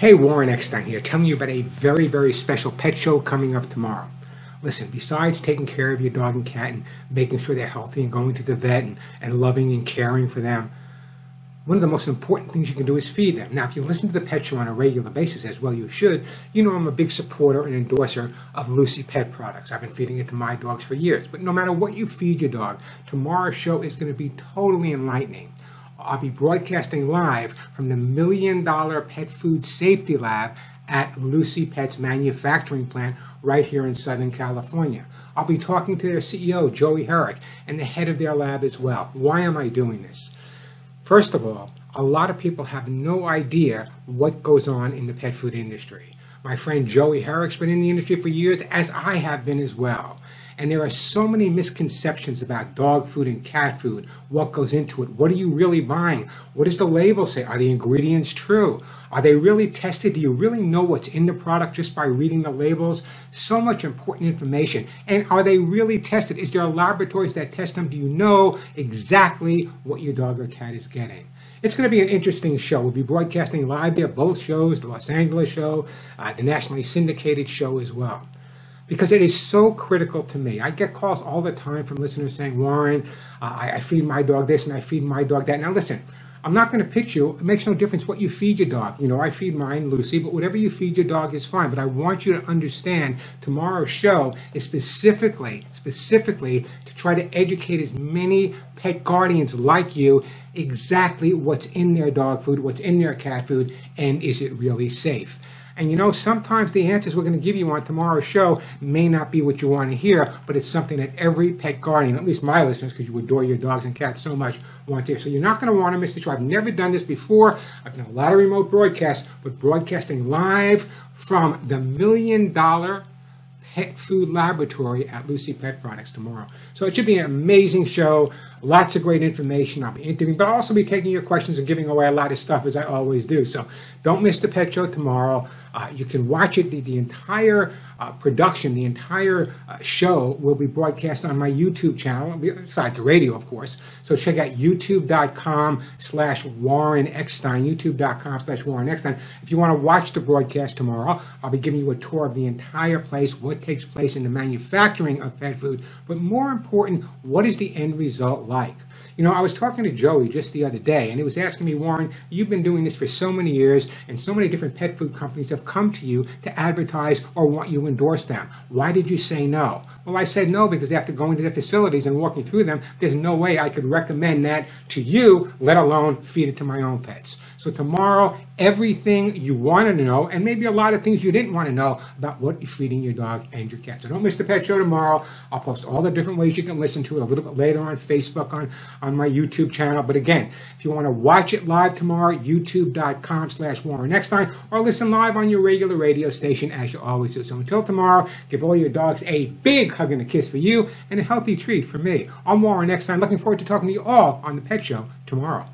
Hey, Warren Eckstein here, telling you about a very, very special pet show coming up tomorrow. Listen, besides taking care of your dog and cat and making sure they're healthy and going to the vet and, and loving and caring for them, one of the most important things you can do is feed them. Now, if you listen to the pet show on a regular basis, as well you should, you know I'm a big supporter and endorser of Lucy Pet products. I've been feeding it to my dogs for years. But no matter what you feed your dog, tomorrow's show is going to be totally enlightening. I'll be broadcasting live from the Million Dollar Pet Food Safety Lab at Lucy Pet's manufacturing plant right here in Southern California. I'll be talking to their CEO, Joey Herrick, and the head of their lab as well. Why am I doing this? First of all, a lot of people have no idea what goes on in the pet food industry. My friend Joey Herrick's been in the industry for years, as I have been as well. And there are so many misconceptions about dog food and cat food. What goes into it? What are you really buying? What does the label say? Are the ingredients true? Are they really tested? Do you really know what's in the product just by reading the labels? So much important information. And are they really tested? Is there laboratories that test them? Do you know exactly what your dog or cat is getting? It's going to be an interesting show. We'll be broadcasting live there, both shows, the Los Angeles show, uh, the nationally syndicated show as well because it is so critical to me. I get calls all the time from listeners saying, Warren, I, I, feed my dog this and I feed my dog that. Now, listen, I'm not going to pitch you. It makes no difference what you feed your dog. You know, I feed mine, Lucy, but whatever you feed your dog is fine. But I want you to understand tomorrow's show is specifically, specifically to try to educate as many pet guardians like you exactly what's in their dog food, what's in their cat food, and is it really safe. And you know, sometimes the answers we're going to give you on tomorrow's show may not be what you want to hear, but it's something that every pet guardian, at least my listeners, because you adore your dogs and cats so much, want to hear. So you're not going to want to miss the show. I've never done this before. I've done a lot of remote broadcasts, but broadcasting live from the million dollar pet food laboratory at Lucy Pet Products tomorrow. So it should be an amazing show. Lots of great information. I'll be interviewing, but I'll also be taking your questions and giving away a lot of stuff as I always do. So don't miss the pet show tomorrow. Uh, you can watch it. The, the entire uh, production, the entire uh, show will be broadcast on my YouTube channel, besides the radio, of course. So check out youtube.com slash Warren Eckstein, youtube.com slash Warren Eckstein. If you want to watch the broadcast tomorrow, I'll be giving you a tour of the entire place, what takes place in the manufacturing of pet food, but more important, what is the end result like? You know, I was talking to Joey just the other day, and he was asking me, Warren, you've been doing this for so many years, and so many different pet food companies have come to you to advertise or want you to endorse them. Why did you say no? Well, I said no because after going to their facilities and walking through them, there's no way I could recommend that to you, let alone feed it to my own pets. So tomorrow, everything you wanted to know, and maybe a lot of things you didn't want to know about what you're feeding your dog and your cat. So don't miss the pet show tomorrow. I'll post all the different ways you can listen to it a little bit later on Facebook, on, on my YouTube channel. But again, if you want to watch it live tomorrow, youtube.com slash Warren Eckstein, or listen live on your regular radio station as you always do. So until tomorrow, give all your dogs a big hug and a kiss for you and a healthy treat for me. I'm Warren Eckstein. Looking forward to talking to you all on the Pet Show tomorrow.